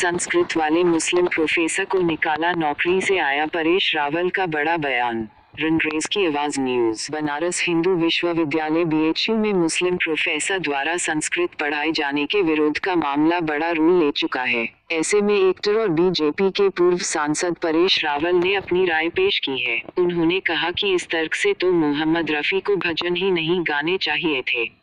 संस्कृत वाले मुस्लिम प्रोफेसर को निकाला, नौकरी से आया परेश रावल का बड़ा बयान। रनरेज की आवाज़ न्यूज़। बनारस हिंदू विश्वविद्यालय बीएचयू में मुस्लिम प्रोफेसर द्वारा संस्कृत पढ़ाए जाने के विरोध का मामला बड़ा रूल ले चुका है। ऐसे में एक्टर और बीजेपी के पूर्व सांसद परेश रावल ने अपनी राय पेश की है। उन्होंने कहा कि इस तर्क से तो मोहम्मद रफी को भजन ही नहीं गाने चाहिए थे।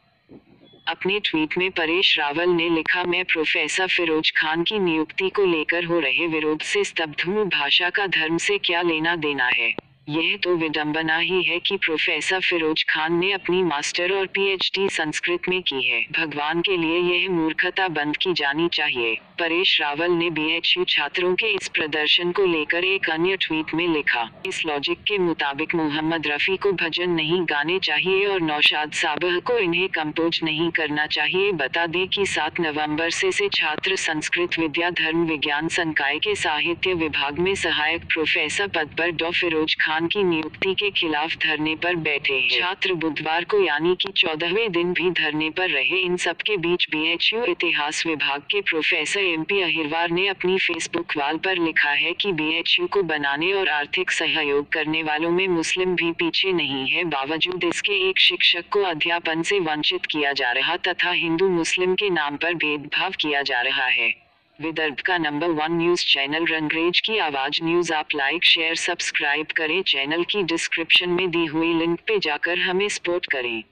अपने ट्वीट में परेश रावल ने लिखा, मैं प्रोफेसर फिरोज खान की नियुक्ति को लेकर हो रहे विरोध से स्तब्ध हूँ। भाषा का धर्म से क्या लेना देना है? यह तो विडंबना ही है कि प्रोफेसर फिरोज खान ने अपनी मास्टर और पीएचडी संस्कृत में की है। भगवान के लिए यह मूर्खता बंद की जानी चाहिए। परेश रावल ने बीएचयू छात्रों के इस प्रदर्शन को लेकर एक अन्य ट्वीट में लिखा, इस लॉजिक के मुताबिक मोहम्मद रफी को भजन नहीं गाने चाहिए और नौशाद साबह को इन्हें कंपोज नहीं करना चाहिए। बता दें कि 7 नवंबर से से छात्र संस्कृत विद्या धर्म विज्ञान संकाय के साहित्य विभाग में सहायक प्रोफेसर पद पर डॉ. फिरोज खान की नियुक्ति के खिलाफ धरने पर बैठे हैं। छात्र बुधवार को यानी कि चौदहवें दिन भी धरने पर रहे। इन सबके बीच बीएचयू इतिहास विभाग के प्रोफेसर एमपी अहिरवार ने अपनी फेसबुक वाल पर लिखा है कि बीएचयू को बनाने और आर्थिक सहयोग करने वालों में मुस्लिम भी पीछे नहीं है। बावजूद इसके एक शिक्षक को अध्यापन से वंचित किया जा रहा तथा हिंदू मुस्लिम के नाम पर भेदभाव किया जा रहा है। विदर्भ का number one news channel Rangrez की आवाज़ न्यूज़ आप लाइक शेयर सब्सक्राइब करें। चैनल की डिस्क्रिप्शन में दी हुई लिंक पे जाकर हमें सपोर्ट करें।